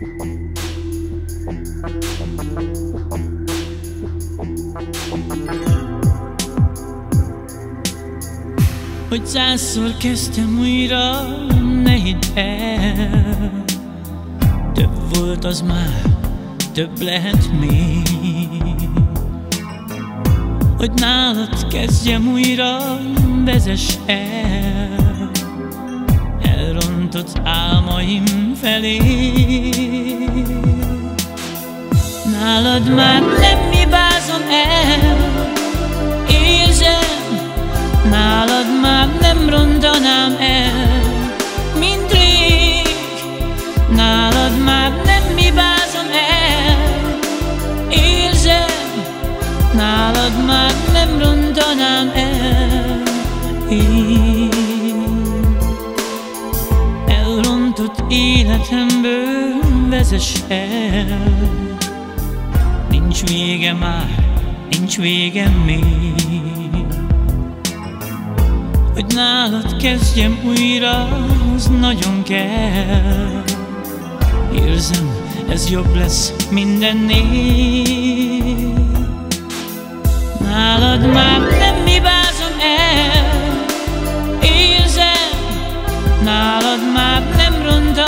Hogy százszor kezdtem újra, ne hidd el Több volt az már, több lehet még. Hogy nálad kezdjem újra, vezess el Elrontott álmaim felé. Nálad már nem hibázom el Nálad már nem rondanám el, mint rég Nálad már nem hibázom el, érzem Nálad már Elrontott életemből vezess el. Nincs vége már, nincs vége még. Hogy nálad kezdjem újra, az nagyon kell. Érzem, ez jobb lesz mindennél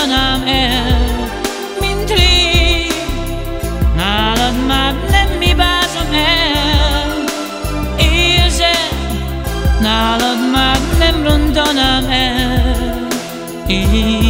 nem rontanám el Mint rég, nálad már nem hibázom el Érzem, nálad már nem rontanám el. Én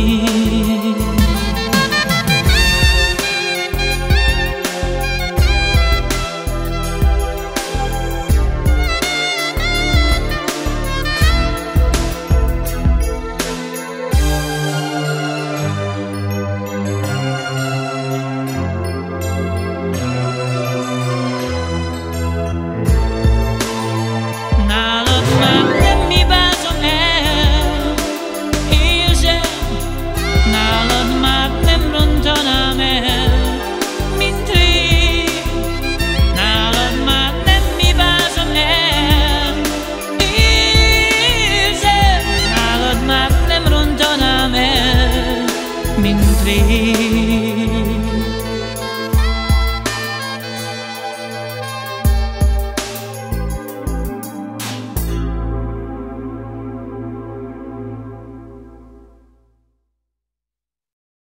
mình riêng